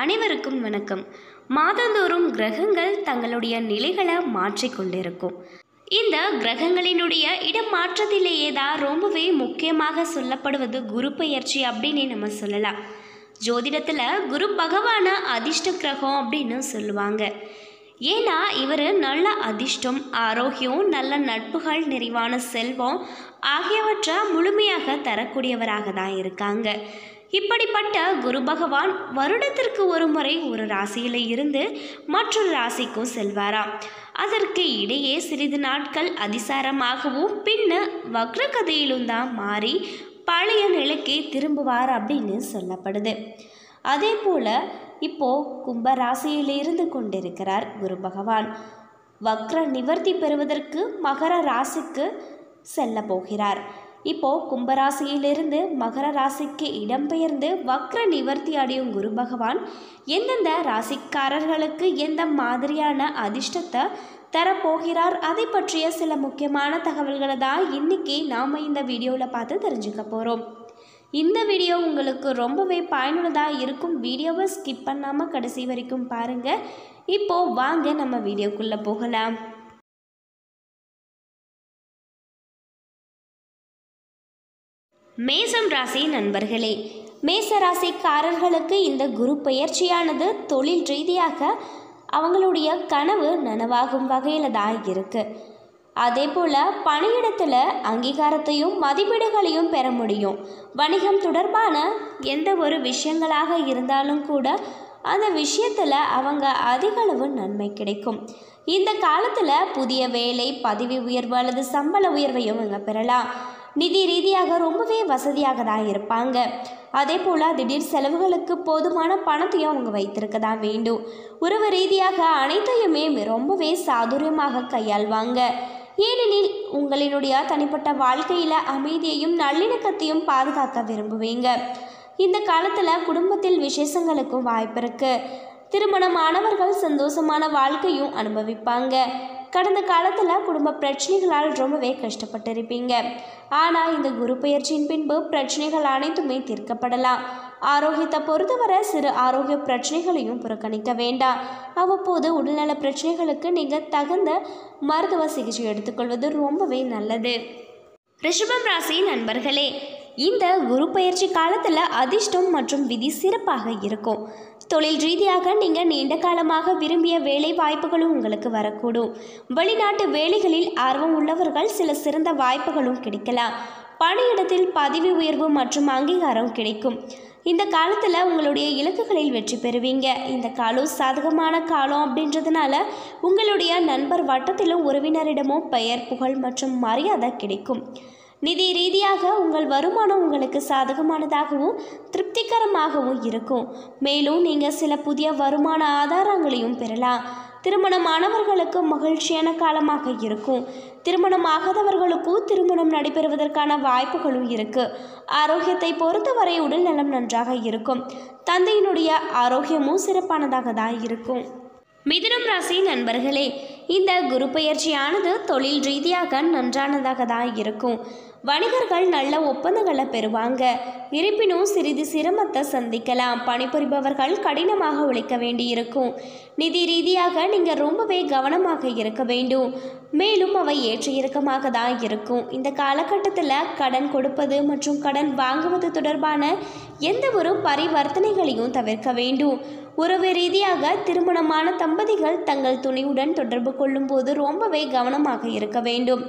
அனைவருக்கும் வணக்கம். மாதந்தோறும் கிரகங்கள் தங்களுடைய நிலைகளை மாற்றிக்கொண்டிருக்கும் இந்த கிரகங்களினுடைய இடம் மாற்றத்திலேயே தான் ரொம்பவே முக்கியமாக சொல்லப்படுவது குரு பெயர்ச்சி அப்படின்னு நம்ம சொல்லலாம். ஜோதிடத்தில் குரு பகவான அதிர்ஷ்ட கிரகம் அப்படின்னு சொல்லுவாங்க. ஏன்னா இவர் நல்ல அதிர்ஷ்டம் ஆரோக்கியம் நல்ல நட்புகள் நிறைவான செல்வம் ஆகியவற்றை முழுமையாக தரக்கூடியவராக தான் இருக்காங்க. இப்படிப்பட்ட குரு பகவான் வருடத்திற்கு ஒரு முறை ஒரு ராசியில் இருந்து மற்றொரு ராசிக்கும் செல்வாராம் அதற்கு இடையே சிறிது நாட்கள் அதிசாரமாகவும் பின்ன வக்ரகதையிலும் தான் மாறி பழைய நிலைக்கு திரும்புவார் அப்படின்னு சொல்லப்படுது. அதே போல் இப்போ கும்ப ராசியில் இருந்து கொண்டிருக்கிறார் குரு பகவான். வக்ர நிவர்த்தி பெறுவதற்கு மகர ராசிக்கு செல்ல போகிறார். இப்போ கும்பராசியிலிருந்து மகர ராசிக்கு இடம்பெயர்ந்து வக்ர நிவர்த்தி அடையும் குரு பகவான் எந்தெந்த ராசிக்காரர்களுக்கு எந்த மாதிரியான அதிர்ஷ்டத்தை தரப்போகிறார் அதை பற்றிய சில முக்கியமான தகவல்களை தான் இன்னைக்கு நாம் இந்த வீடியோவில் பார்த்து தெரிஞ்சுக்க போகிறோம் இந்த வீடியோ உங்களுக்கு ரொம்பவே பயனுள்ளதாக இருக்கும். வீடியோவை ஸ்கிப் பண்ணாமல் கடைசி வரைக்கும் பாருங்கள் இப்போது வாங்க நம்ம வீடியோக்குள்ளே போகலாம். மேசம் ராசி நண்பர்களே மேச ராசிக்காரர்களுக்கு இந்த குரு பயிற்சியானது தொழில் ரீதியாக அவங்களுடைய கனவு நனவாகும் வகையில் தான் இருக்குது அதே போல் பணியிடத்தில் அங்கீகாரத்தையும் மதிப்பீடுகளையும் பெற முடியும். வணிகம் தொடர்பான எந்த ஒரு விஷயங்களாக இருந்தாலும் கூட அந்த விஷயத்தில் அவங்க அதிகளவு நன்மை கிடைக்கும். இந்த காலத்தில் புதிய வேலை பதவி உயர்வு அல்லது சம்பள உயர்வையும் இவங்க பெறலாம். நிதி ரீதியாக ரொம்பவே வசதியாக தான் இருப்பாங்க. அதே போல் திடீர் செலவுகளுக்கு போதுமான பணத்தையும் அவங்க வைத்திருக்க தான் வேண்டும். உறவு ரீதியாக அனைத்தையுமே ரொம்பவே சாதுரியமாக கையாள்வாங்க. ஏனெனில் உங்களினுடைய தனிப்பட்ட வாழ்க்கையில் அமைதியையும் நல்லிணக்கத்தையும் பாதுகாக்க விரும்புவீங்க. இந்த காலத்தில் குடும்பத்தில் விசேஷங்களுக்கும் வாய்ப்பு இருக்குது திருமணமானவர்கள் சந்தோஷமான வாழ்க்கையும் அனுபவிப்பாங்க. கடந்த காலத்தில் குடும்ப பிரச்சனைகளால் ரொம்பவே கஷ்டப்பட்டிருப்பீங்க. ஆனால் இந்த குரு பயிற்சியின் பின்பு பிரச்சனைகள் அனைத்துமே தீர்க்கப்படலாம். ஆரோக்கியத்தை பொறுத்தவரை சிறு ஆரோக்கிய பிரச்சனைகளையும் புறக்கணிக்க வேண்டாம். அவ்வப்போது உடல்நல பிரச்சனைகளுக்கு நீங்கள் தகுந்த மருத்துவ சிகிச்சை எடுத்துக்கொள்வது ரொம்பவே நல்லது. ரிஷபம் ராசி நண்பர்களே இந்த குரு பயிற்சி காலத்தில் அதிர்ஷ்டம் மற்றும் விதி சிறப்பாக இருக்கும். தொழில் ரீதியாக நீங்கள் நீண்ட காலமாக விரும்பிய வேலை வாய்ப்புகளும் உங்களுக்கு வரக்கூடும். வெளிநாட்டு வேலைகளில் ஆர்வம் உள்ளவர்கள் சில சிறந்த வாய்ப்புகளும் கிடைக்கலாம். பணியிடத்தில் பதவி உயர்வு மற்றும் அங்கீகாரம் கிடைக்கும். இந்த காலத்தில் உங்களுடைய இலக்குகளில் வெற்றி பெறுவீங்க. இந்த காலம் சாதகமான காலம் அப்படின்றதுனால உங்களுடைய நண்பர் வட்டத்திலும் உறவினரிடமும் பெயர் புகழ் மற்றும் மரியாதை கிடைக்கும். நிதி ரீதியாக உங்கள் வருமானம் உங்களுக்கு சாதகமானதாகவும் திருப்திகரமாகவும் இருக்கும். மேலும் நீங்கள் சில புதிய வருமான ஆதாரங்களையும் பெறலாம். திருமணமானவர்களுக்கு மகிழ்ச்சியான காலமாக இருக்கும். திருமணமாகாதவர்களுக்கும் திருமணம் நடைபெறுவதற்கான வாய்ப்புகளும் இருக்கு. ஆரோக்கியத்தை பொறுத்தவரை உடல் நலம் நன்றாக இருக்கும். தந்தையினுடைய ஆரோக்கியமும் சிறப்பானதாக தான் இருக்கும். மிதுனம் ராசி நண்பர்களே இந்த குரு பயிற்சியானது தொழில் ரீதியாக நன்றானதாக தான் இருக்கும். வணிகர்கள் நல்ல ஒப்பந்தங்களை பெறுவாங்க. இருப்பினும் சிறிது சிரமத்தை சந்திக்கலாம். பணிபுரிபவர்கள் கடினமாக உழைக்க வேண்டியிருக்கும். நிதி ரீதியாக நீங்கள் ரொம்பவே கவனமாக இருக்க வேண்டும். மேலும் அவை ஏற்ற இறக்கமாக தான் இருக்கும். இந்த காலகட்டத்தில் கடன் கொடுப்பது மற்றும் கடன் வாங்குவது தொடர்பான எந்த ஒரு பரிவர்த்தனைகளையும் தவிர்க்க வேண்டும். உறவு ரீதியாக திருமணமான தம்பதிகள் தங்கள் துணையுடன் தொடர்பு கொள்ளும்போது ரொம்பவே கவனமாக இருக்க வேண்டும்.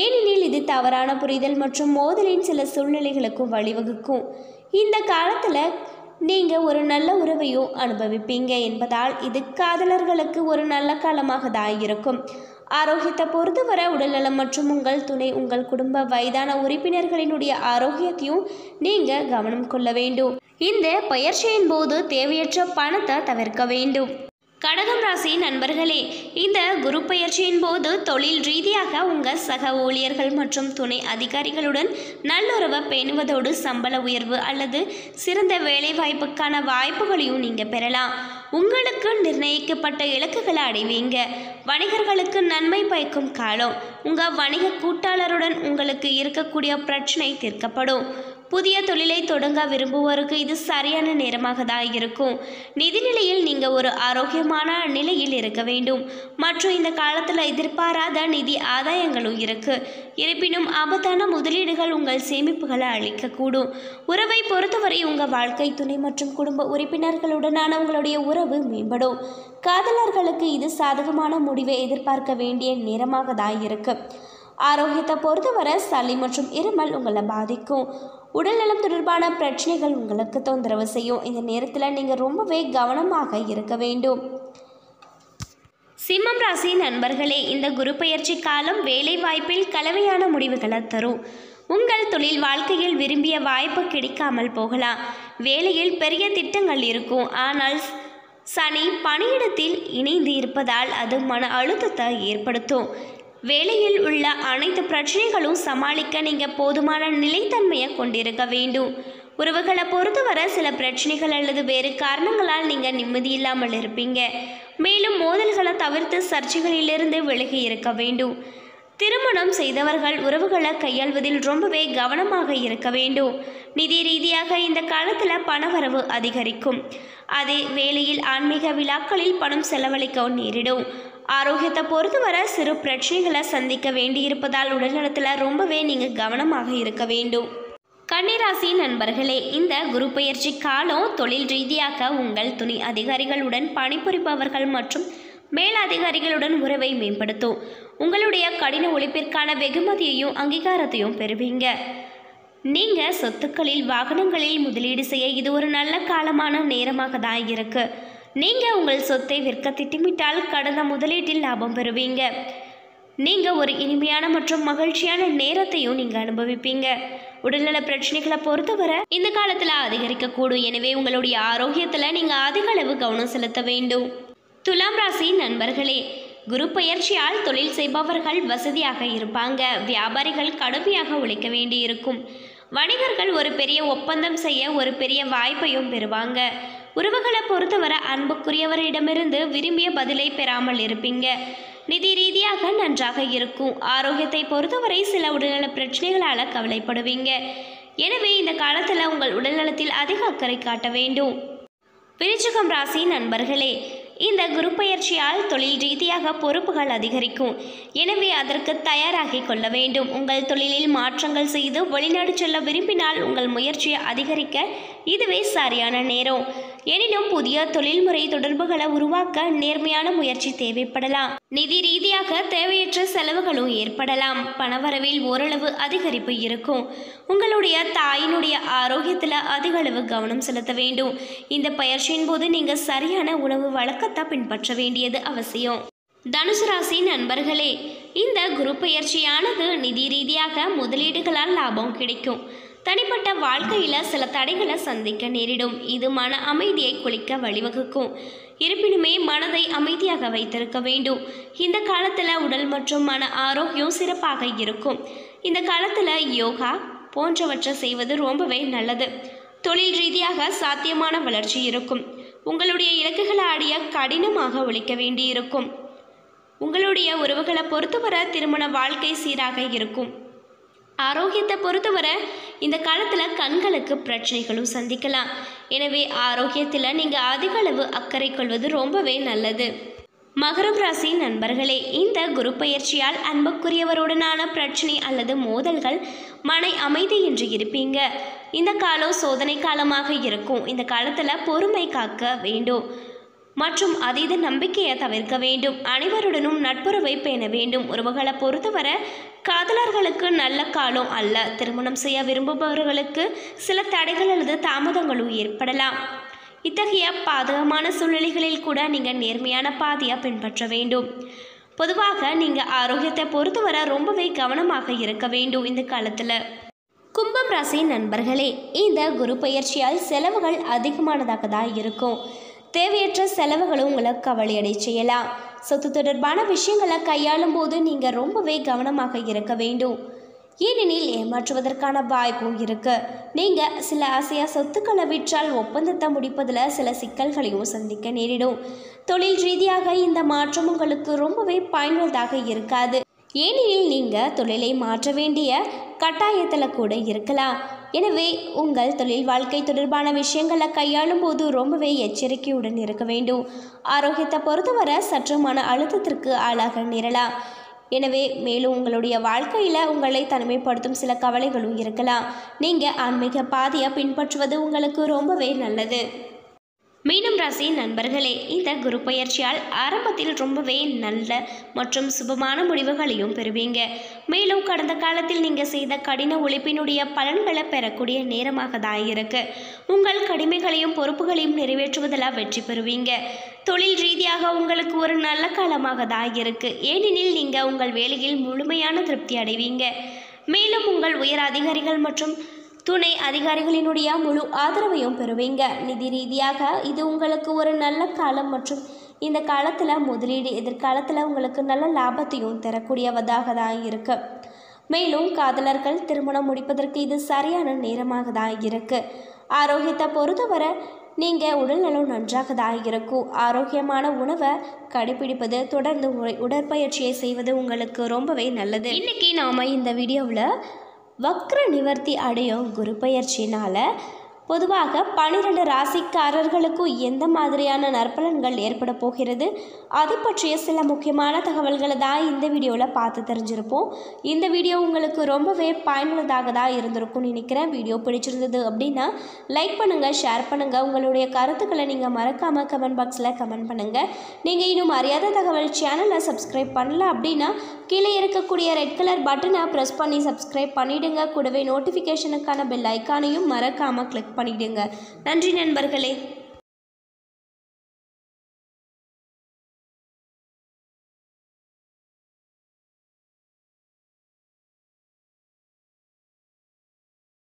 ஏனெனில் இது தவறான புரிதல் மற்றும் மோதலின் சில சூழ்நிலைகளுக்கும் வழிவகுக்கும். இந்த காலத்தில் நீங்கள் ஒரு நல்ல உறவையும் அனுபவிப்பீங்க என்பதால் இது காதலர்களுக்கு ஒரு நல்ல காலமாக தான் இருக்கும். ஆரோக்கியத்தை பொறுத்தவரை உடல்நலம் மற்றும் உங்கள் துணை உங்கள் குடும்ப வயதான உறுப்பினர்களினுடைய ஆரோக்கியத்தையும் நீங்கள் கவனம் கொள்ள வேண்டும். இந்த பயிற்சியின் போது தேவையற்ற பணத்தை தவிர்க்க வேண்டும். கடகம் ராசி நண்பர்களே இந்த குரு பயிற்சியின் போது தொழில் ரீதியாக உங்கள் சக ஊழியர்கள் மற்றும் துணை அதிகாரிகளுடன் நல்லுறவை பேணுவதோடு சம்பள உயர்வு அல்லது சிறந்த வேலைவாய்ப்புக்கான வாய்ப்புகளையும் நீங்கள் பெறலாம். உங்களுக்கு நிர்ணயிக்கப்பட்ட இலக்குகளை அடைவீங்க. வணிகர்களுக்கு நன்மை பயக்கும் காலம். உங்கள் வணிக கூட்டாளருடன் உங்களுக்கு இருக்கக்கூடிய பிரச்சனை தீர்க்கப்படும். புதிய தொழிலை தொடங்க விரும்புவோருக்கு இது சரியான நேரமாக தான் இருக்கும். நிதிநிலையில் நீங்கள் ஒரு ஆரோக்கியமான நிலையில் இருக்க வேண்டும். மற்றும் இந்த காலத்தில் எதிர்பாராத நிதி ஆதாயங்களும் இருக்கு. இருப்பினும் ஆபத்தான முதலீடுகள் உங்கள் சேமிப்புகளை அளிக்கக்கூடும் உறவை பொறுத்தவரை உங்கள் வாழ்க்கை துணை மற்றும் குடும்ப உறுப்பினர்களுடனான உங்களுடைய உறவு மேம்படும். காதலர்களுக்கு இது சாதகமான முடிவை எதிர்பார்க்க வேண்டிய நேரமாக தான் இருக்கு. ஆரோக்கியத்தை பொறுத்தவரை சளி மற்றும் இருமல் உங்களை பாதிக்கும். உடல்நலம் தொடர்பான பிரச்சனைகள் உங்களுக்கு தொந்தரவு செய்யும். இந்த நேரத்தில் நீங்கள் ரொம்பவே கவனமாக இருக்க வேண்டும். சிம்மம் ராசி நண்பர்களே இந்த குரு பயிற்சி காலம் வேலை வாய்ப்பில் கலவையான முடிவுகளை தரும். உங்கள் தொழில் வாழ்க்கையில் விரும்பிய வாய்ப்பு கிடைக்காமல் போகலாம். வேலையில் பெரிய திட்டங்கள் இருக்கும். ஆனால் சனி பணியிடத்தில் இணைந்து இருப்பதால் அது மன அழுத்தத்தை ஏற்படுத்தும். வேலையில் உள்ள அனைத்து பிரச்சனைகளும் சமாளிக்க நீங்கள் போதுமான நிலைத்தன்மையை கொண்டிருக்க வேண்டும். உறவுகளை பொறுத்தவரை சில பிரச்சனைகள் அல்லது வேறு காரணங்களால் நீங்கள் நிம்மதி இல்லாமல் இருப்பீங்க. மேலும் மோதல்களை தவிர்த்து சர்ச்சைகளிலிருந்து விலகி இருக்க வேண்டும். திருமணம் செய்தவர்கள் உறவுகளை கையாள்வதில் ரொம்பவே கவனமாக இருக்க வேண்டும். நிதி ரீதியாக இந்த காலத்தில் பணவரவு அதிகரிக்கும். அதே வேளையில் ஆன்மீக விழாக்களில் பணம் செலவழிக்க நேரிடும். ஆரோக்கியத்தை பொறுத்தவரை சிறு பிரச்சனைகளை சந்திக்க வேண்டியிருப்பதால் உடல்நலத்தில் ரொம்பவே நீங்கள் கவனமாக இருக்க வேண்டும். கன்னிராசி நண்பர்களே இந்த குரு பயிற்சி காலம் தொழில் ரீதியாக உங்கள் துணை அதிகாரிகளுடன் பணிபுரிப்பவர்கள் மற்றும் மேலதிகாரிகளுடன் உறவை மேம்படுத்தும். உங்களுடைய கடின உழைப்பிற்கான வெகுமதியையும் அங்கீகாரத்தையும் பெறுவீங்க. நீங்கள் சொத்துக்களில் வாகனங்களில் முதலீடு செய்ய இது ஒரு நல்ல காலமான நேரமாக தான் இருக்குது நீங்கள் உங்கள் சொத்தை விற்க திட்டமிட்டால் கடந்த முதலீட்டில் லாபம் பெறுவீங்க. நீங்கள் ஒரு இனிமையான மற்றும் மகிழ்ச்சியான நேரத்தையும் நீங்கள் அனுபவிப்பீங்க. உடல்நல பிரச்சனைகளை பொறுத்தவரை இந்த காலத்தில் அதிகரிக்கக்கூடும். எனவே உங்களுடைய ஆரோக்கியத்தில் நீங்கள் அதிக அளவு கவனம் செலுத்த வேண்டும். துலாம் ராசி நண்பர்களே குரு பயிற்சியால் தொழில் செய்பவர்கள் வசதியாக இருப்பாங்க. வியாபாரிகள் கடுமையாக உழைக்க வேண்டியிருக்கும். வணிகர்கள் ஒரு பெரிய ஒப்பந்தம் செய்ய ஒரு பெரிய வாய்ப்பையும் பெறுவாங்க. உறவுகளை பொறுத்தவரை அன்புக்குரியவரிடமிருந்து விரும்பிய பதிலை பெறாமல் இருப்பீங்க. நிதி ரீதியாக நன்றாக இருக்கும். ஆரோக்கியத்தை பொறுத்தவரை சில உடல்நல பிரச்சனைகளால் கவலைப்படுவீங்க. எனவே இந்த காலத்தில் உங்கள் உடல்நலத்தில் அதிக அக்கறை காட்ட வேண்டும். விருச்சிகம் ராசி நண்பர்களே இந்த குரு பயிற்சியால் தொழில் ரீதியாக பொறுப்புகள் அதிகரிக்கும். எனவே அதற்கு தயாராகிக் கொள்ள வேண்டும். உங்கள் தொழிலில் மாற்றங்கள் செய்து வெளிநாடு செல்ல விரும்பினால் உங்கள் முயற்சியை அதிகரிக்க இதுவே சரியான நேரம். எனினும் புதிய தொழில்முறை தொடர்புகளை உருவாக்க நேர்மையான முயற்சி தேவைப்படலாம். நிதி ரீதியாக தேவையற்ற செலவுகளும் ஏற்படலாம். பணவரவில் ஓரளவு அதிகரிப்பு இருக்கும். உங்களுடைய தாயினுடைய ஆரோக்கியத்தில் அதிகளவு கவனம் செலுத்த வேண்டும். இந்த பயிற்சியின் போது நீங்கள் சரியான உணவு வழக்கத்தை பின்பற்ற வேண்டியது அவசியம். தனுசு ராசி நண்பர்களே இந்த குரு பயிற்சியானது நிதி ரீதியாக முதலீடுகளால் லாபம் கிடைக்கும். தனிப்பட்ட வாழ்க்கையில் சில தடைகளை சந்திக்க நேரிடும். இது மன அமைதியை குளிக்க வழிவகுக்கும். இருப்பினுமே மனதை அமைதியாக வைத்திருக்க வேண்டும். இந்த காலத்தில் உடல் மற்றும் மன ஆரோக்கியம் சிறப்பாக இருக்கும். இந்த காலத்தில் யோகா போன்றவற்றை செய்வது ரொம்பவே நல்லது. தொழில் ரீதியாக சாத்தியமான வளர்ச்சி இருக்கும். உங்களுடைய இலக்குகளை அடைய கடினமாக உழைக்க வேண்டியிருக்கும். உங்களுடைய உறவுகளை பொறுத்தவரை திருமண வாழ்க்கை சீராக இருக்கும். ஆரோக்கியத்தை பொறுத்தவரை இந்த காலத்தில் கண்களுக்கு பிரச்சனைகளும் சந்திக்கலாம். எனவே ஆரோக்கியத்தில் நீங்கள் அதிக அளவு அக்கறை கொள்வது ரொம்பவே நல்லது. மகரம் ராசி நண்பர்களே இந்த குரு பயிற்சியால் அன்புக்குரியவருடனான பிரச்சனை அல்லது மோதல்கள் மனை அமைதி என்று இருப்பீங்க. இந்த காலம் சோதனை காலமாக இருக்கும். இந்த காலத்தில் பொறுமை காக்க வேண்டும். மற்றும் அதீத நம்பிக்கையை தவிர்க்க வேண்டும். அனைவருடனும் நட்புறவை பேண வேண்டும். உறவுகளை பொறுத்தவரை காதலர்களுக்கு நல்ல காலம் அல்ல. திருமணம் செய்ய விரும்புபவர்களுக்கு சில தடைகள் அல்லது தாமதங்களும் ஏற்படலாம். இத்தகைய பாதகமான சூழ்நிலைகளில் கூட நீங்கள் நேர்மையான பாதையை பின்பற்ற வேண்டும். பொதுவாக நீங்கள் ஆரோக்கியத்தை பொறுத்தவரை ரொம்பவே கவனமாக இருக்க வேண்டும் இந்த காலத்தில். கும்பம் ராசி நண்பர்களே இந்த குரு பயிற்சியால் செலவுகள் அதிகமானதாக தான் இருக்கும். தேவையற்ற செலவுகளும் உங்களை கவலையடை செய்யலாம். சொத்து தொடர்பான விஷயங்களை கையாளும் போது நீங்கள் ரொம்பவே கவனமாக இருக்க வேண்டும். ஏனெனில் ஏமாற்றுவதற்கான வாய்ப்பும் இருக்கு. நீங்கள் சில ஆசையா சொத்துக்களை விற்றால் ஒப்பந்தத்தை முடிப்பதில் சில சிக்கல்களையும் சந்திக்க நேரிடும். தொழில் ரீதியாக இந்த மாற்றம் உங்களுக்கு ரொம்பவே பயனுள்ளதாக இருக்காது. ஏனெனில் நீங்கள் தொழிலை மாற்ற வேண்டிய கட்டாயத்தில் கூட இருக்கலாம். எனவே உங்கள் தொழில் வாழ்க்கை தொடர்பான விஷயங்களை கையாளும் போது ரொம்பவே எச்சரிக்கையுடன் இருக்க வேண்டும். ஆரோக்கியத்தை பொறுத்தவரை சற்று மன அழுத்தத்திற்கு ஆளாக நேரலாம். எனவே மேலும் உங்களுடைய வாழ்க்கையில் உங்களை தனிமைப்படுத்தும் சில கவலைகளும் இருக்கலாம். நீங்கள் ஆன்மீக பாதையை பின்பற்றுவது உங்களுக்கு ரொம்பவே நல்லது. மீனம் ராசி நண்பர்களே இந்த குரு பயிற்சியால் ஆரம்பத்தில் ரொம்பவே நல்ல மற்றும் சுபமான முடிவுகளையும் பெறுவீங்க. மேலும் கடந்த காலத்தில் நீங்கள் செய்த கடின உழைப்பினுடைய பலன்களை பெறக்கூடிய நேரமாக தான் இருக்கு. உங்கள் கடமைகளையும் பொறுப்புகளையும் நிறைவேற்றுவதில் வெற்றி பெறுவீங்க. தொழில் ரீதியாக உங்களுக்கு ஒரு நல்ல காலமாக தான் இருக்கு. ஏனெனில் நீங்கள் உங்கள் வேலையில் முழுமையான திருப்தி அடைவீங்க. மேலும் உங்கள் உயர் அதிகாரிகள் மற்றும் துணை அதிகாரிகளினுடைய முழு ஆதரவையும் பெறுவீங்க. நிதி ரீதியாக இது உங்களுக்கு ஒரு நல்ல காலம் மற்றும் இந்த காலத்தில் முதலீடு எதிர்காலத்தில் உங்களுக்கு நல்ல லாபத்தையும் தரக்கூடியவதாக தான் இருக்கு. மேலும் காதலர்கள் திருமணம் முடிப்பதற்கு இது சரியான நேரமாக தான் இருக்கு. ஆரோக்கியத்தை பொறுத்தவரை நீங்கள் உடல்நலம் நன்றாக தான் இருக்கும். ஆரோக்கியமான உணவை கடைபிடிப்பது தொடர்ந்து உடற்பயிற்சியை செய்வது உங்களுக்கு ரொம்பவே நல்லது. இன்னைக்கு நாம் இந்த வீடியோவில் வக்ர நிவர்த்தி அடையும் குரு பயிற்சினால் பொதுவாக பனிரெண்டு ராசிக்காரர்களுக்கும் எந்த மாதிரியான நற்பலன்கள் ஏற்பட போகிறது? அதை பற்றிய சில முக்கியமான தகவல்களை தான் இந்த வீடியோவில் பார்த்து தெரிஞ்சிருப்போம். இந்த வீடியோ உங்களுக்கு ரொம்பவே பயனுள்ளதாக தான் இருந்திருக்கும்னு நினைக்கிறேன். வீடியோ பிடிச்சிருந்தது அப்படின்னா லைக் பண்ணுங்கள் ஷேர் பண்ணுங்கள் உங்களுடைய கருத்துக்களை நீங்கள் மறக்காமல் கமெண்ட் பாக்ஸில் கமெண்ட் பண்ணுங்கள் நீங்கள் இன்னும் அறியாத தகவல் சேனலை சப்ஸ்கிரைப் பண்ணல அப்படின்னா கீழே இருக்கக்கூடிய ரெட் கலர் பட்டனை ப்ரெஸ் பண்ணி சப்ஸ்கிரைப் பண்ணிவிடுங்க கூடவே நோட்டிஃபிகேஷனுக்கான பெல் ஐக்கானையும் மறக்காமல் கிளிக் பண்ணிடுங்க. நன்றி நண்பர்களே.